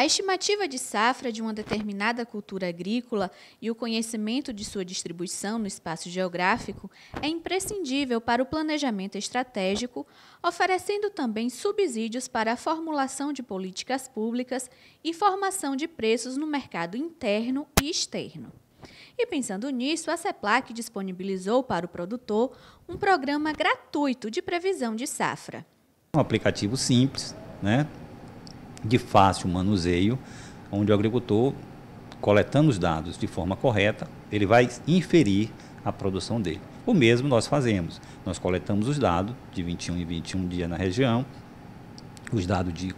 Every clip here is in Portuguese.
A estimativa de safra de uma determinada cultura agrícola e o conhecimento de sua distribuição no espaço geográfico é imprescindível para o planejamento estratégico, oferecendo também subsídios para a formulação de políticas públicas e formação de preços no mercado interno e externo. E pensando nisso, a CEPLAC disponibilizou para o produtor um programa gratuito de previsão de safra. Um aplicativo simples, né? De fácil manuseio, onde o agricultor, coletando os dados de forma correta, ele vai inferir a produção dele. O mesmo nós fazemos. Nós coletamos os dados de 21 em 21 dias na região, os dados de,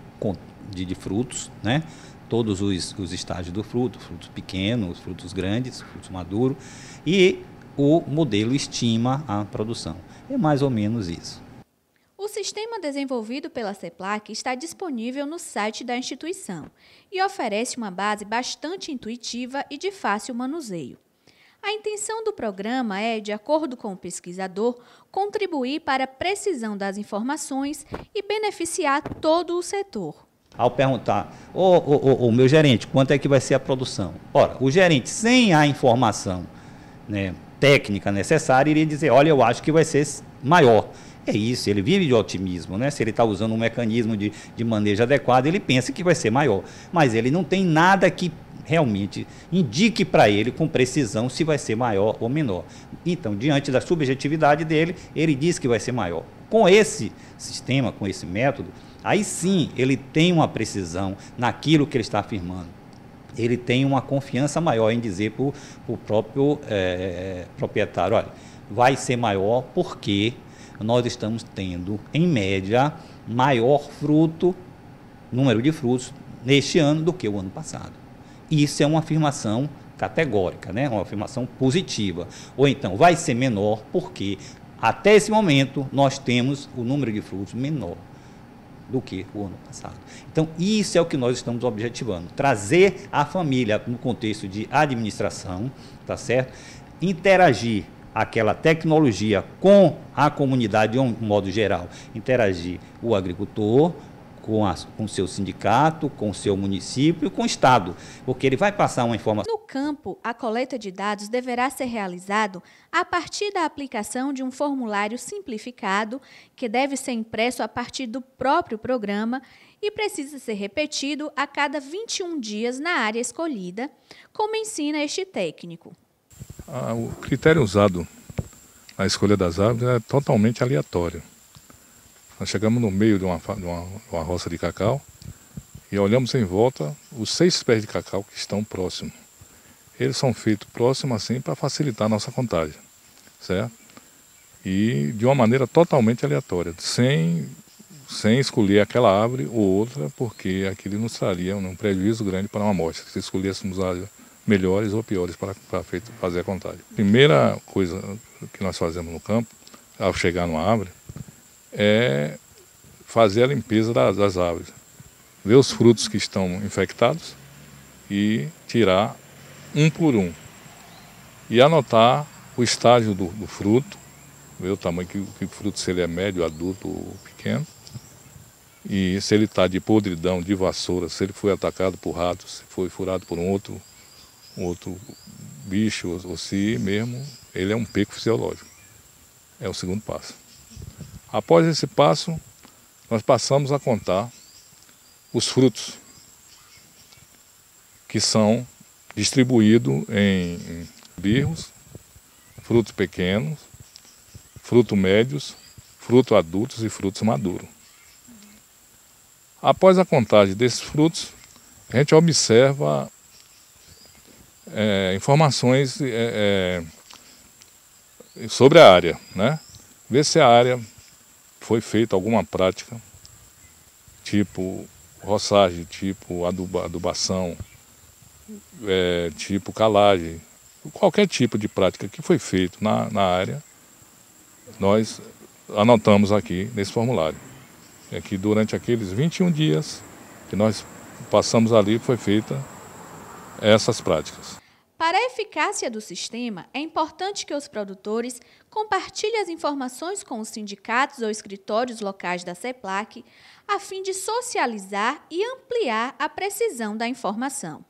de, de frutos, né? todos os, os estágios do fruto, frutos pequenos, frutos grandes, frutos maduros, e o modelo estima a produção. É mais ou menos isso. Sistema desenvolvido pela CEPLAC está disponível no site da instituição e oferece uma base bastante intuitiva e de fácil manuseio. A intenção do programa é, de acordo com o pesquisador, contribuir para a precisão das informações e beneficiar todo o setor. Ao perguntar, ô, ô, ô, meu gerente, quanto é que vai ser a produção? Ora, o gerente, sem a informação né, técnica necessária, iria dizer, olha, eu acho que vai ser maior. É isso, ele vive de otimismo, né? Se ele está usando um mecanismo de, de manejo adequado, ele pensa que vai ser maior. Mas ele não tem nada que realmente indique para ele com precisão se vai ser maior ou menor. Então, diante da subjetividade dele, ele diz que vai ser maior. Com esse sistema, com esse método, aí sim ele tem uma precisão naquilo que ele está afirmando. Ele tem uma confiança maior em dizer para o próprio é, proprietário: olha, vai ser maior porque nós estamos tendo, em média, maior fruto, número de frutos, neste ano do que o ano passado. Isso é uma afirmação categórica, né? uma afirmação positiva. Ou então, vai ser menor porque, até esse momento, nós temos o número de frutos menor do que o ano passado. Então, isso é o que nós estamos objetivando, trazer a família no contexto de administração, tá certo? Interagir aquela tecnologia com a comunidade de um modo geral, interagir o agricultor com, a, com seu sindicato, com o seu município, com o Estado, porque ele vai passar uma informação. No campo, a coleta de dados deverá ser realizado a partir da aplicação de um formulário simplificado, que deve ser impresso a partir do próprio programa e precisa ser repetido a cada 21 dias na área escolhida, como ensina este técnico. Ah, o critério usado na escolha das árvores é totalmente aleatório. Nós chegamos no meio de uma, de uma, uma roça de cacau e olhamos em volta os seis pés de cacau que estão próximos. Eles são feitos próximos assim para facilitar a nossa contagem, certo? E de uma maneira totalmente aleatória, sem, sem escolher aquela árvore ou outra, porque aquilo nos traria um prejuízo grande para uma amostra. Se escolhêssemos a melhores ou piores para, para fazer a contagem. Primeira coisa que nós fazemos no campo, ao chegar numa árvore, é fazer a limpeza das, das árvores. Ver os frutos que estão infectados e tirar um por um. E anotar o estágio do, do fruto, ver o tamanho que, que o fruto, se ele é médio, adulto ou pequeno. E se ele está de podridão, de vassoura, se ele foi atacado por ratos, se foi furado por um outro um outro bicho, ou se mesmo, ele é um peco fisiológico. É o segundo passo. Após esse passo, nós passamos a contar os frutos que são distribuídos em birros, frutos pequenos, frutos médios, frutos adultos e frutos maduros. Após a contagem desses frutos, a gente observa é, informações é, é, sobre a área, né? Ver se a área foi feita alguma prática, tipo roçagem, tipo aduba, adubação, é, tipo calagem, qualquer tipo de prática que foi feito na, na área, nós anotamos aqui nesse formulário. É que durante aqueles 21 dias que nós passamos ali foi feita essas práticas. Para a eficácia do sistema, é importante que os produtores compartilhem as informações com os sindicatos ou escritórios locais da CEPLAC, a fim de socializar e ampliar a precisão da informação.